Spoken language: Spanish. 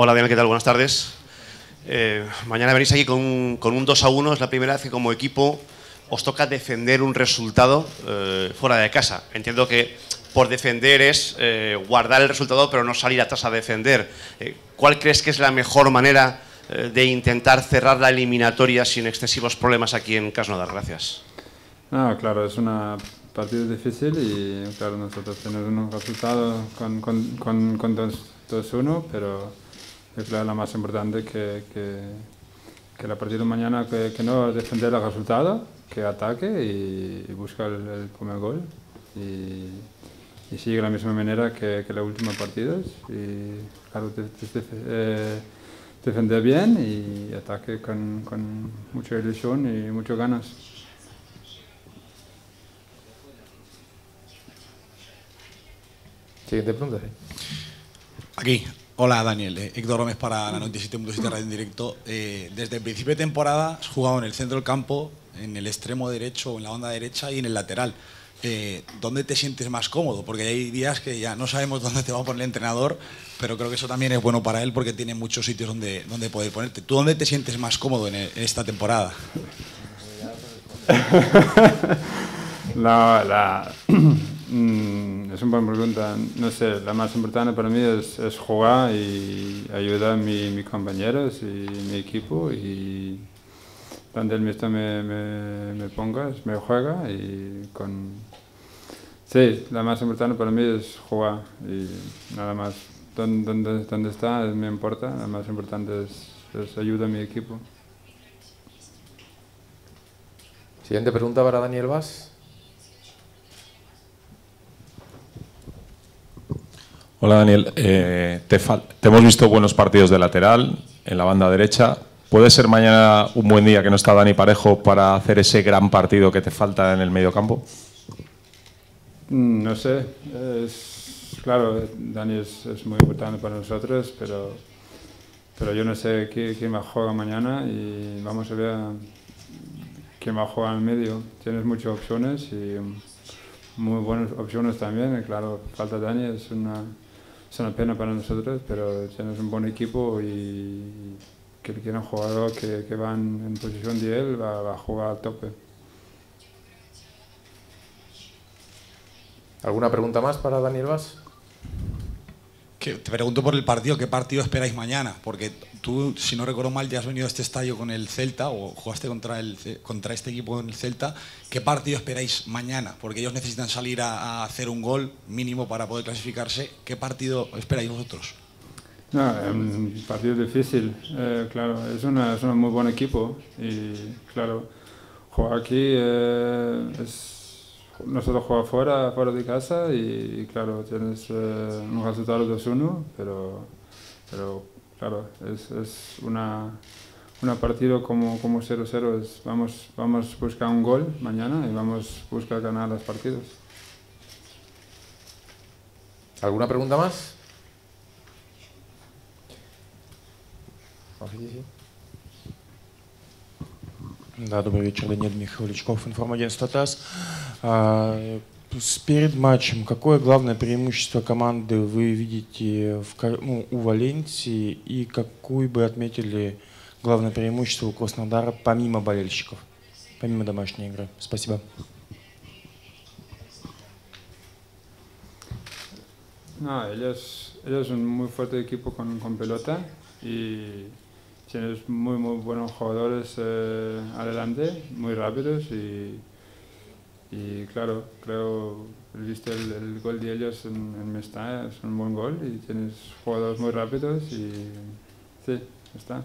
Hola, Daniel, ¿qué tal? Buenas tardes. Eh, mañana venís aquí con un, con un 2 a 1. Es la primera vez que como equipo os toca defender un resultado eh, fuera de casa. Entiendo que por defender es eh, guardar el resultado, pero no salir atrás a defender. Eh, ¿Cuál crees que es la mejor manera eh, de intentar cerrar la eliminatoria sin excesivos problemas aquí en Krasnodar? Gracias. No, claro, es una partida difícil y claro, nosotros tenemos un resultado con, con, con, con 2-1, pero es claro, lo más importante que, que, que la partida de mañana que, que no defender el resultado, que ataque y, y busca el, el primer gol y, y sigue de la misma manera que, que los últimos partidos y claro, de- de- eh, defender bien y ataque con, con mucha ilusión y muchas ganas. Siguiente pregunta. Aquí. Hola Daniel, Eh, Héctor Gómez para la 97.7 Radio en directo. Eh, desde el principio de temporada has jugado en el centro del campo, en el extremo derecho, en la banda derecha y en el lateral. Eh, ¿Dónde te sientes más cómodo? Porque hay días que ya no sabemos dónde te va a poner el entrenador, pero creo que eso también es bueno para él porque tiene muchos sitios donde, donde poder ponerte. ¿Tú dónde te sientes más cómodo en, esta temporada? La, la, es una buena pregunta. No sé, la más importante para mí es, es jugar y ayudar a mi- mis compañeros y mi equipo y donde el mister me, me, me ponga, me juega y con... Sí, la más importante para mí es jugar y nada más. Donde, donde, está me importa, la más importante es, es ayudar a mi equipo. Siguiente pregunta para Daniel Vaz. Hola Daniel, Eh, te, te hemos visto buenos partidos de lateral en la banda derecha. ¿Puede ser mañana un buen día que no está Dani Parejo para hacer ese gran partido que te falta en el medio campo? Mm, No sé, es, claro, Dani es, es muy importante para nosotros, pero, pero yo no sé qui- quién va a jugar mañana y vamos a ver quién va a jugar en el medio. Tienes muchas opciones y muy buenas opciones también. claro, falta Dani, es una, es una pena para nosotros, pero tienes un buen equipo y que quiera un jugador que, que va en, posición de él va, va a jugar al tope. ¿Alguna pregunta más para Daniel Vaz? Te pregunto por el partido, ¿qué partido esperáis mañana? Porque tú, si no recuerdo mal, ya has venido a este estadio con el Celta o jugaste contra, el, contra este equipo en el Celta. ¿Qué partido esperáis mañana? Porque ellos necesitan salir a, hacer un gol mínimo para poder clasificarse. ¿Qué partido esperáis vosotros? Es un partido difícil, eh, claro, es, una, es un muy buen equipo y claro, jugar aquí eh, es, nosotros jugamos fuera, fuera de casa y, claro, tienes eh, un resultado 2-1, pero, pero claro, es, es una, una partido como, como 0-0, es- vamos, vamos a buscar un gol mañana y vamos a buscar ganar los partidos. ¿Alguna pregunta más? Sí, sí. Да, добрый вечер, Даниил Михайловичков, информагентство ТАСС. А, Перед матчем, какое главное преимущество команды вы видите в, ну, у Валенсии и какую бы отметили главное преимущество у Краснодара помимо болельщиков, помимо домашней игры? Спасибо. No, ellos, ellos son muy fuerte equipo con, con pelota y tienes muy, muy buenos jugadores eh, adelante, muy rápidos y, y claro, creo, viste el, el gol de ellos en, en Mestalla, es un buen gol y tienes jugadores muy rápidos y sí, está.